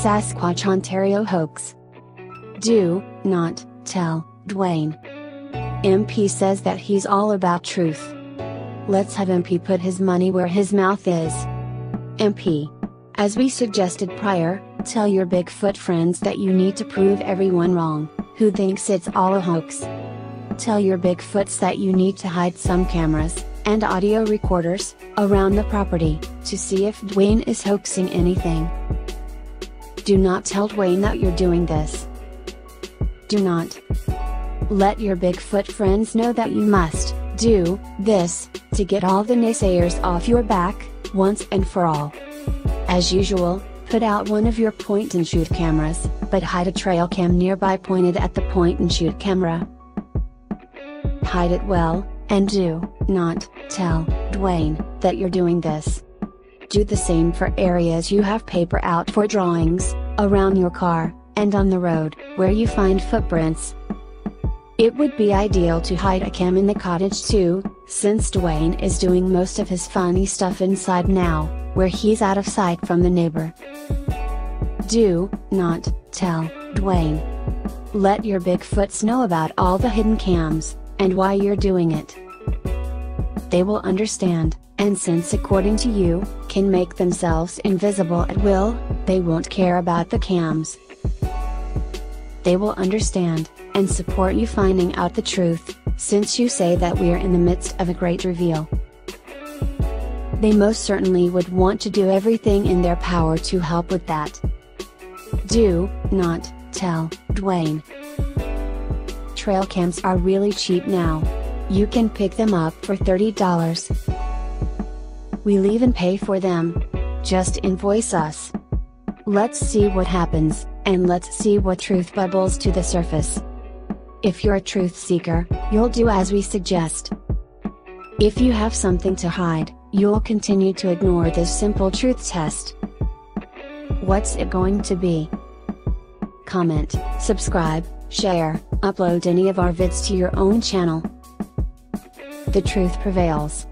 Sasquatch Ontario hoax. Do not tell Dwayne. MP says that he's all about truth. Let's have MP put his money where his mouth is. MP. As we suggested prior, tell your Bigfoot friends that you need to prove everyone wrong, who thinks it's all a hoax. Tell your Bigfoots that you need to hide some cameras, and audio recorders, around the property, to see if Dwayne is hoaxing anything. Do not tell Dwayne that you're doing this. Do not. Let your Bigfoot friends know that you must do this to get all the naysayers off your back, once and for all. As usual, put out one of your point and shoot cameras, but hide a trail cam nearby pointed at the point and shoot camera. Hide it well, and do not tell Dwayne that you're doing this. Do the same for areas you have paper out for drawings, around your car, and on the road, where you find footprints. It would be ideal to hide a cam in the cottage too, since Dwayne is doing most of his funny stuff inside now, where he's out of sight from the neighbor. Do not tell Dwayne. Let your Bigfoots know about all the hidden cams, and why you're doing it. They will understand, and since according to you, can make themselves invisible at will, they won't care about the cams. They will understand, and support you finding out the truth, since you say that we're in the midst of a great reveal. They most certainly would want to do everything in their power to help with that. Do not tell Dwayne. Trail cams are really cheap now. You can pick them up for $30. We'll even pay for them. Just invoice us. Let's see what happens, and let's see what truth bubbles to the surface. If you're a truth seeker, you'll do as we suggest. If you have something to hide, you'll continue to ignore this simple truth test. What's it going to be? Comment, subscribe, share, upload any of our vids to your own channel. The truth prevails.